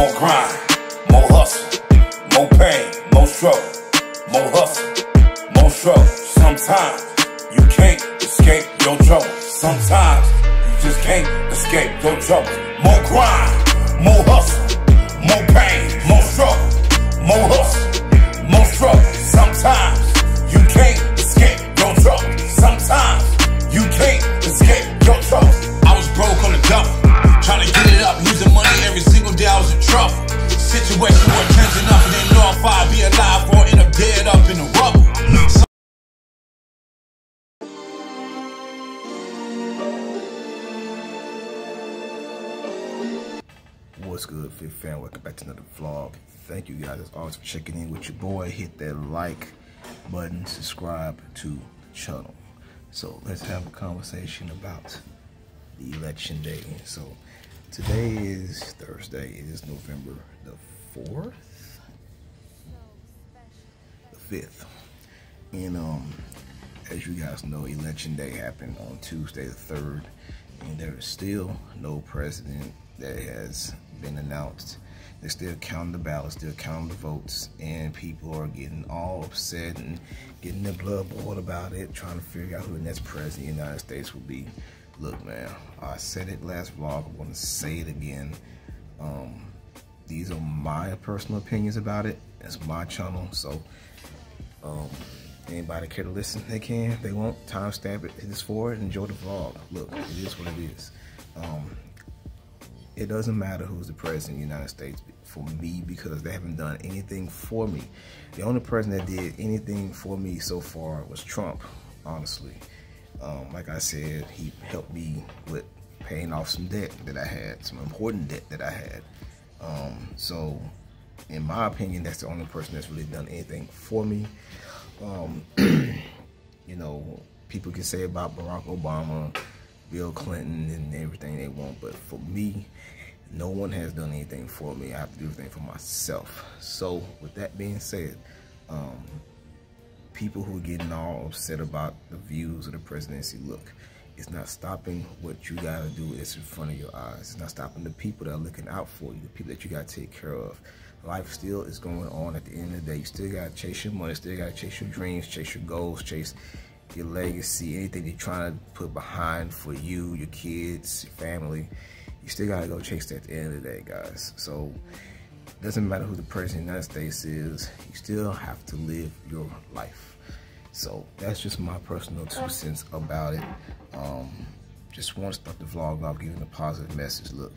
more grind, more hustle, more pain, more struggle, more hustle, more struggle. Sometimes you can't escape your trouble. Sometimes you just can't escape your trouble. What's good, Fit Fam? Welcome back to another vlog. Thank you guys as always for checking in with your boy. Hit that like button, subscribe to the channel. So let's have a conversation about the election day. So today is Thursday. It is November the 4th? The 5th. And um, as you guys know, election day happened on Tuesday the 3rd. And there is still no president that has been announced. They're still counting the ballots, still counting the votes, and people are getting all upset and getting their blood boiled about it, trying to figure out who the next president of the United States will be. Look, man, I said it last vlog, I want to say it again. Um, these are my personal opinions about it. It's my channel, so um, anybody care to listen, they can. If they won't, timestamp it, hit this forward, enjoy the vlog. Look, it is what it is. Um, it doesn't matter who's the president of the United States for me because they haven't done anything for me. The only person that did anything for me so far was Trump, honestly. Um, like I said, he helped me with paying off some debt that I had, some important debt that I had. Um, so, in my opinion, that's the only person that's really done anything for me. Um, you know, people can say about Barack Obama, Bill Clinton, and everything they want, but for me, no one has done anything for me. I have to do everything for myself. So, with that being said, um, people who are getting all upset about the views of the presidency, look, it's not stopping what you gotta do. It's in front of your eyes. It's not stopping the people that are looking out for you, the people that you gotta take care of. Life still is going on at the end of the day. You still gotta chase your money, still gotta chase your dreams, chase your goals, chase your legacy, anything you're trying to put behind for you, your kids, your family. You still gotta go chase that at the end of the day, guys. So it doesn't matter who the president of the United States is, you still have to live your life. So that's just my personal two cents about it. Um, just want to start the vlog off giving a positive message. Look,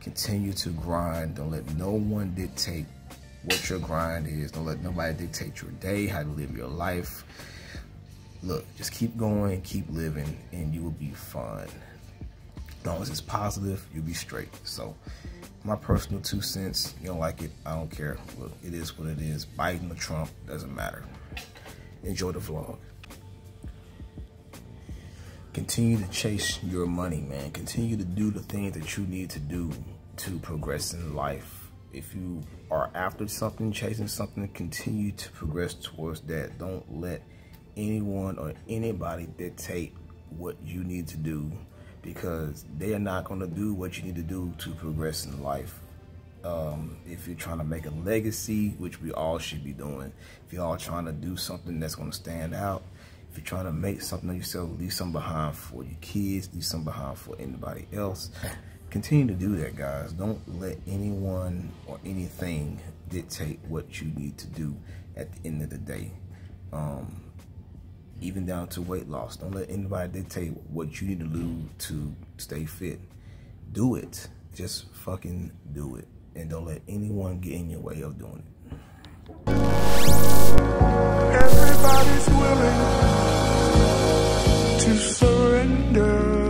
continue to grind. Don't let no one dictate what your grind is. Don't let nobody dictate your day, how to live your life. Look, just keep going, keep living, and you will be fine. As long as it's positive, you'll be straight. So my personal two cents, you don't like it, I don't care. Look, it is what it is. Biden or Trump, doesn't matter. Enjoy the vlog. Continue to chase your money, man. Continue to do the things that you need to do to progress in life. If you are after something, chasing something, continue to progress towards that. Don't let anyone or anybody dictate what you need to do because they are not going to do what you need to do to progress in life. Um, if you're trying to make a legacy, which we all should be doing, if you're all trying to do something that's going to stand out, if you're trying to make something of yourself, leave something behind for your kids, leave something behind for anybody else, continue to do that, guys. Don't let anyone or anything dictate what you need to do at the end of the day. Um, even down to weight loss. Don't let anybody dictate what you need to do to stay fit. Do it. Just fucking do it. And don't let anyone get in your way of doing it. Everybody's willing to surrender.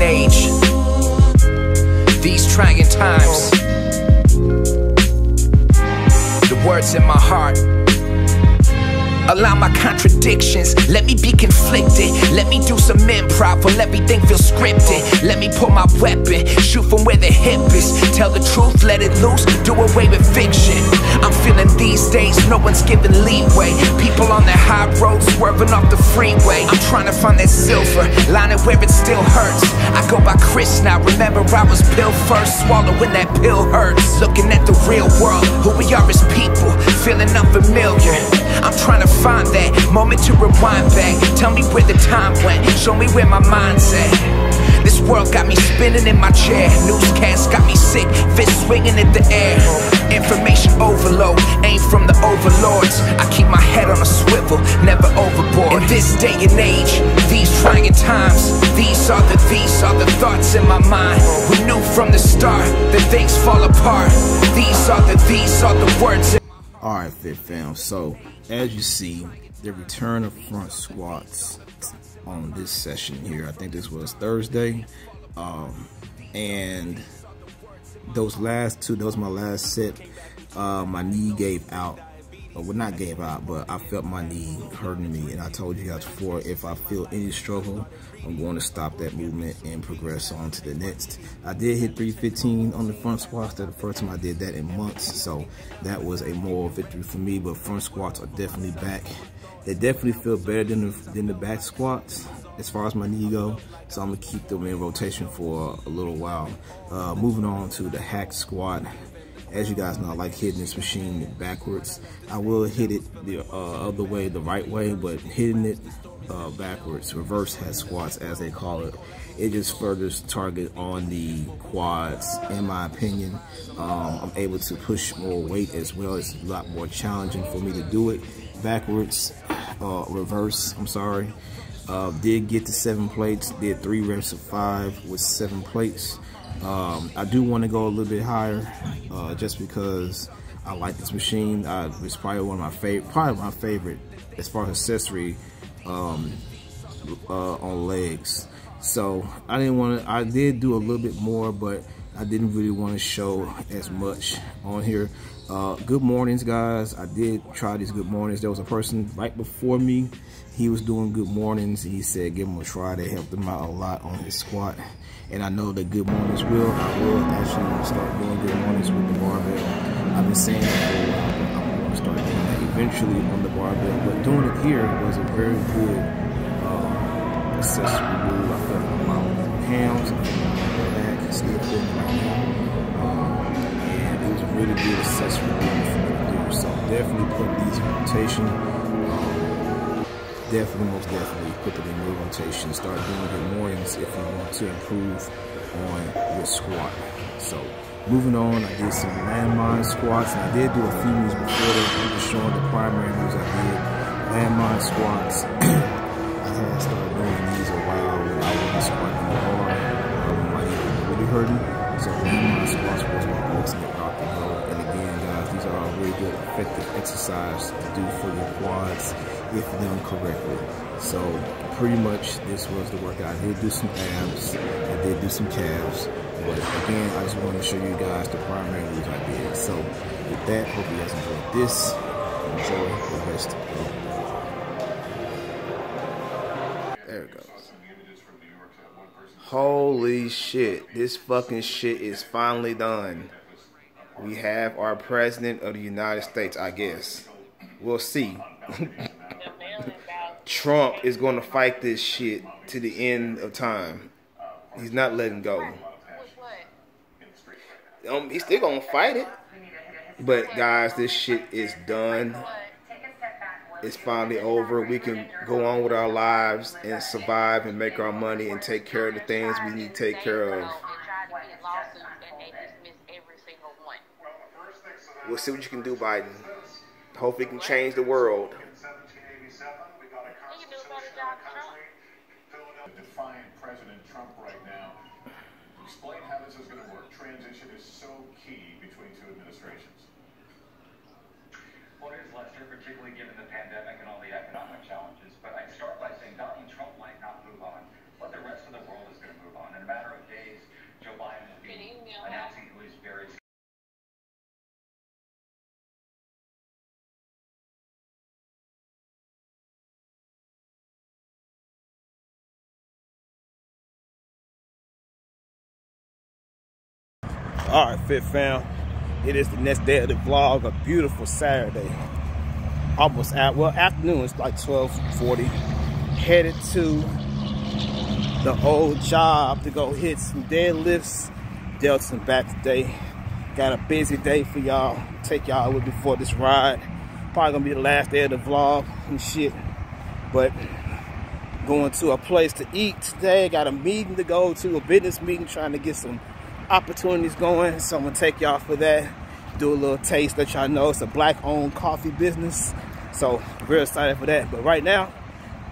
Age, these trying times. The words in my heart Allow my contradictions, let me be conflicted. Let me do some improv, let me feel scripted. Let me pull my weapon, shoot from where the hip is. Tell the truth, let it loose, do away with fiction. I'm feeling these days, no one's giving leeway. People on the high roads swerving off the freeway. I'm trying to find that silver, line it where it still hurts. I go by Chris now, remember I was pill first, swallowing that pill hurts. Looking at the real world, who we are as people, feeling unfamiliar. I'm trying to find that moment to rewind back. Tell me where the time went, show me where my mind's at. This world got me spinning in my chair. Newscast got me sick, fist swinging in the air. Information overload, aim from the overlords. I keep my head on a swivel, never overboard. In this day and age, these trying times, these are the these are the thoughts in my mind. We knew from the start that things fall apart. These are the these are the words. All right, Fit Fam. So, as you see, the return of front squats on this session here. I think this was Thursday. Um, and those last two, those my last set. Uh, my knee gave out. Well, not gave out, but I felt my knee hurting me. And I told you guys before, if I feel any struggle, I'm going to stop that movement and progress on to the next. I did hit 315 on the front squats. That's the first time I did that in months. So that was a moral victory for me. But front squats are definitely back. They definitely feel better than the, than the back squats as far as my knee go. So I'm gonna keep them in rotation for a little while. Uh, moving on to the hack squat. As you guys know, I like hitting this machine backwards. I will hit it the uh, other way, the right way, but hitting it uh, backwards, reverse hack squats as they call it, it just furthers target on the quads, in my opinion. Um, I'm able to push more weight as well. It's a lot more challenging for me to do it backwards, uh, reverse, I'm sorry. Uh, did get to seven plates, did three reps of five with seven plates. Um, I do want to go a little bit higher uh, just because I like this machine. Uh, it's probably one of my favorite, probably my favorite as far as accessory um, uh, on legs. So I didn't want to, I did do a little bit more, but I didn't really want to show as much on here. Uh, good mornings, guys. I did try these good mornings. There was a person right before me. He was doing good mornings. He said give him a try. They helped him out a lot on his squat. And I know that good mornings will. I will actually start doing good mornings with the barbell. I've been saying that for a while, but I'm going to start doing that eventually on the barbell. But doing it here was a very good uh, accessory move. I felt my hands, my back, still feeling right now. Um, really good accessory for me to do. So definitely put these in rotation. Um, definitely, most definitely put them in rotation. Start doing good mornings if you want to improve on your squat. So moving on, I did some landmine squats. And I did do a few moves before that. I'm just showing the primary moves I did. Landmine squats. I had started doing these a while hurting. So landmine squats was my ultimate rock and roll. And again, guys, these are all really good, effective exercise to do for your quads if done correctly. So pretty much this was the workout. I did do some abs, I did do some calves, but again, I just want to show you guys the primary moves I did. So with that, hope you guys enjoyed this. Enjoy the rest of the There it goes. Holy shit, this fucking shit is finally done we have our president of the United States, I guess. We'll see. Trump is going to fight this shit to the end of time. He's not letting go. Um, he's still going to fight it. But guys, this shit is done. It's finally over. We can go on with our lives and survive and make our money and take care of the things we need to take care of. We'll see what you can do, Biden. Hopefully, you can change the world. pandemic and all the economic challenges, but I start by saying Donald Trump might not move on, but the rest of the world is going to move on. In a matter of days, Joe Biden will be announcing who All right, Fit Fam. It is the next day of the vlog, a beautiful Saturday. Almost at, well, afternoon, it's like 1240. Headed to the old job to go hit some deadlifts, delts and back today. Got a busy day for y'all. Take y'all with me for this ride. Probably gonna be the last day of the vlog and shit. But going to a place to eat today. Got a meeting to go to, a business meeting, trying to get some opportunities going. So I'm gonna take y'all for that. Do a little taste, let y'all know it's a black-owned coffee business. So real excited for that. But right now,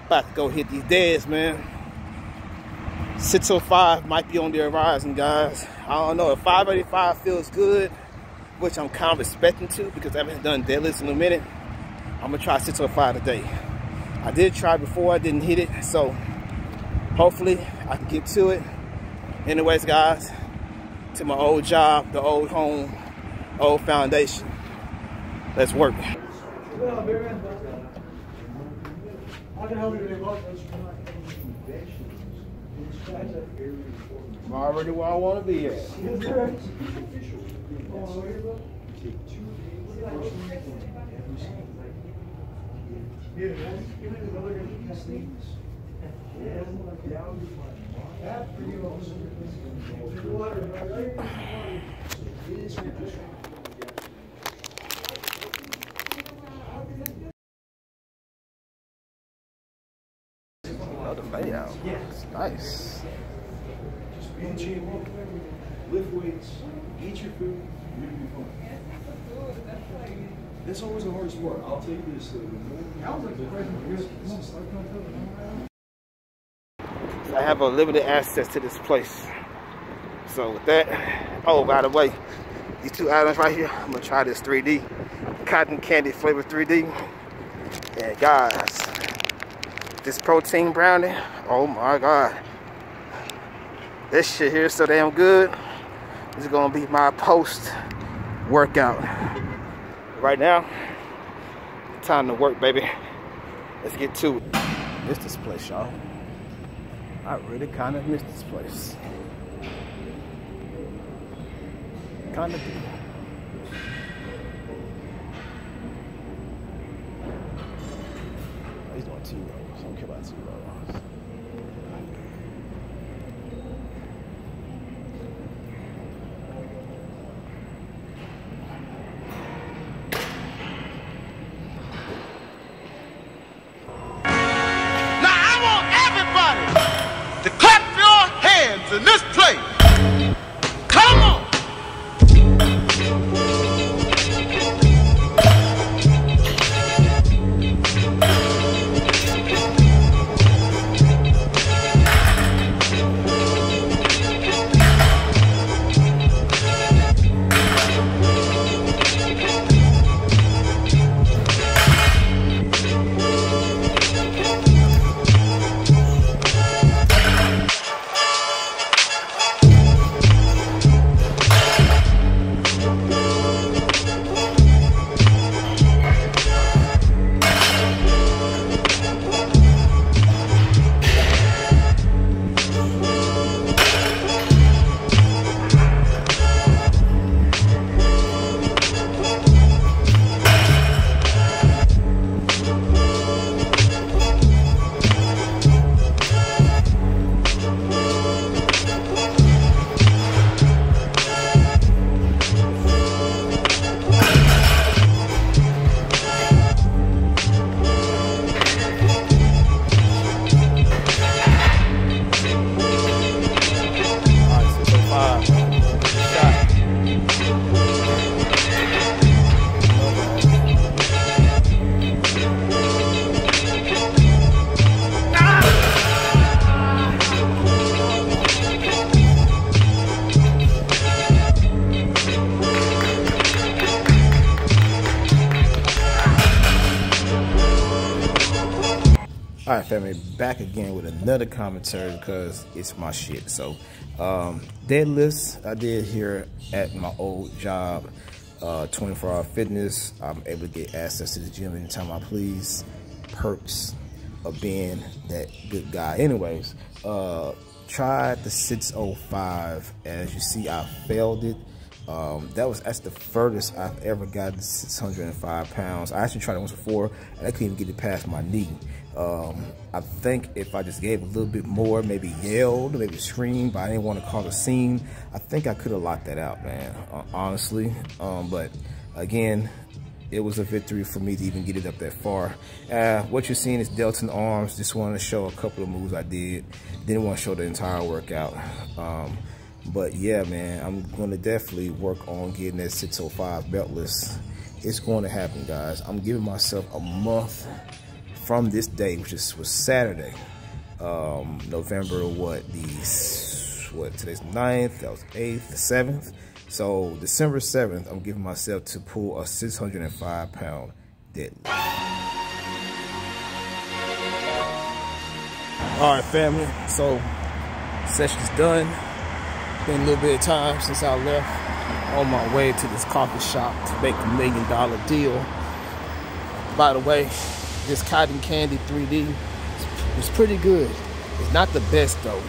about to go hit these days, man. 605 might be on the horizon, guys. I don't know if 585 feels good, which I'm kind of expecting to because I haven't done deadlifts in a minute. I'm gonna try 605 today. I did try before, I didn't hit it, so hopefully I can get to it. Anyways, guys, to my old job, the old home, old foundation. Let's work. I'm already where I want to be at. The layout. It's nice. Just be in shape, lift weights, eat your food, you're gonna be fine. That's always the hardest part. I'll uh, tell you this. though, the more- I have a limited access to this place. So with that, oh, by the way, these two items right here, I'm gonna try this 3D, cotton candy flavor 3D. And guys, this protein brownie, oh my God. This shit here is so damn good. This is gonna be my post workout. Right now, time to work, baby. Let's get to it. Miss this place, y'all. I really kind of miss this place. Kind of He's doing two rows. I don't care about two rows. Family, back again with another commentary because it's my shit. So, um, deadlifts I did here at my old job, uh, 24 hour fitness. I'm able to get access to the gym anytime I please. Perks of being that good guy. Anyways, uh, tried the 605. As you see, I failed it. Um, that was that's the furthest I've ever gotten 605 pounds. I actually tried it once before, and I couldn't even get it past my knee. Um, I think if I just gave a little bit more, maybe yelled, maybe screamed, but I didn't want to cause a scene. I think I could have locked that out, man. Uh, honestly, um, but again, it was a victory for me to even get it up that far. Uh, what you're seeing is Delton Arms. Just wanted to show a couple of moves I did. Didn't want to show the entire workout. Um, but yeah, man, I'm going to definitely work on getting that 605 beltless. It's going to happen, guys. I'm giving myself a month from this day, which is was Saturday, um, November what the what today's 9th, that was 8th, the 7th. So December 7th, I'm giving myself to pull a 605 pound deadlift. All right, family. So session's done. Been a little bit of time since I left on my way to this coffee shop to make a million dollar deal. By the way, this cotton candy 3D is pretty good. It's not the best though.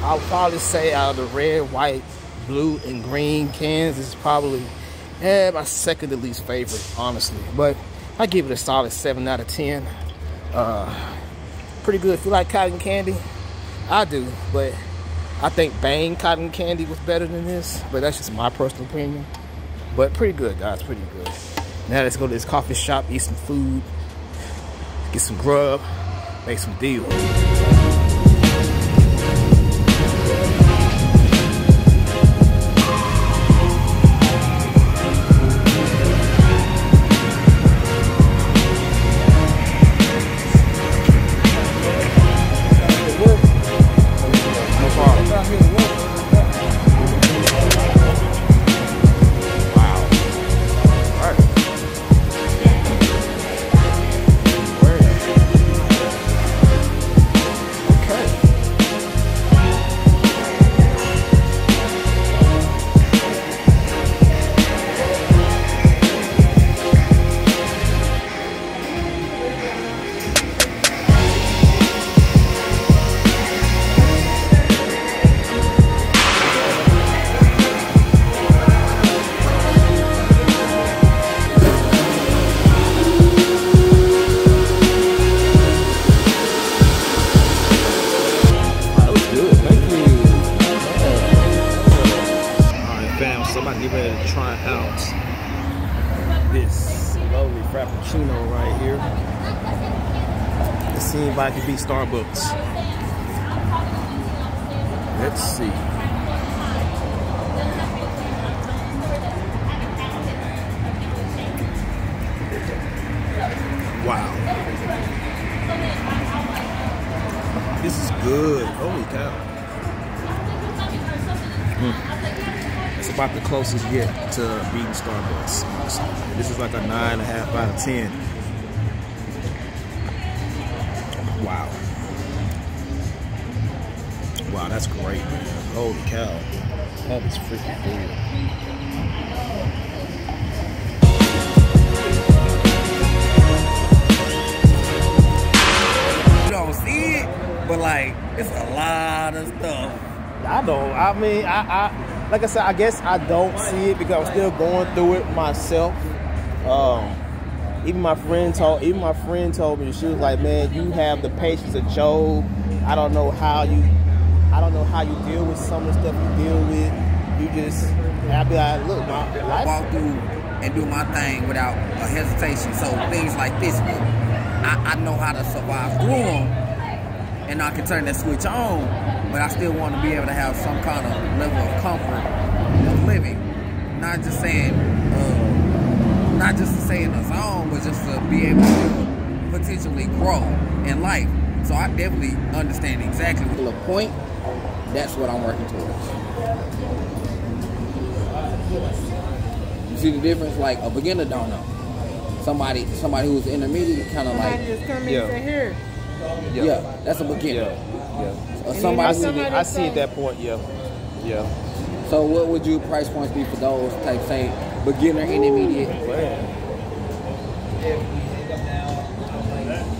I'll probably say out of the red, white, blue, and green cans, is probably eh, my second to least favorite, honestly. But I give it a solid 7 out of 10. Uh, pretty good. If you like cotton candy, I do. But I think Bang cotton candy was better than this. But that's just my personal opinion. But pretty good, guys. Pretty good. Now let's go to this coffee shop, eat some food, get some grub, make some deals. I can beat Starbucks. Let's see. Wow. This is good. Holy cow. Mm. It's about the closest yet to beating Starbucks. This is like a nine and a half out of ten. Wow. Wow, that's great, man. Holy cow. That is freaking good. You don't see it, but like it's a lot of stuff. I don't. I mean, I, I like I said, I guess I don't see it because I'm still going through it myself. Um, even my friend told, even my friend told me she was like, "Man, you have the patience of Job. I don't know how you, I don't know how you deal with some of the stuff you deal with. You just, I be like, look, my life, Walk through and do my thing without a hesitation. So things like this, I, I know how to survive through them, and I can turn that switch on. But I still want to be able to have some kind of level of comfort of living, not just saying, uh, not just to stay in the zone, but just to be able to potentially grow in life. So I definitely understand exactly what the point. That's what I'm working towards. You see the difference? Like a beginner don't know. Somebody, somebody who's intermediate, kind of like, just come in Yeah. and here. yeah, that's a beginner. yeah. Or I see, it, I see at that point. Yeah, yeah. so what would you price points be for those type, say, beginner, intermediate?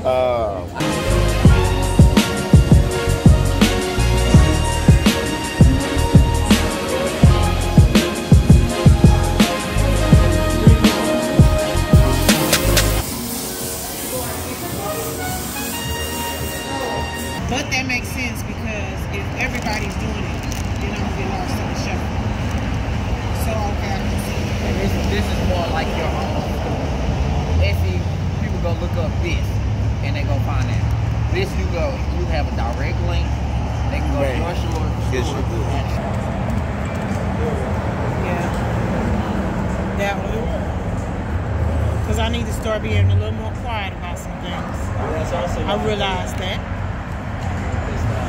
Uh, like your own Etsy, people go look up this and they go find that. This you go, you have a direct link. They can go to your store. Yes, you do. Yeah. That one. Because I need to start being a little more quiet about some things. Well, I realized that. That's, not,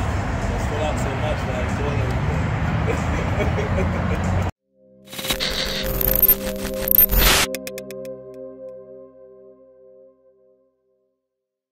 that's what I'm much like doing everything.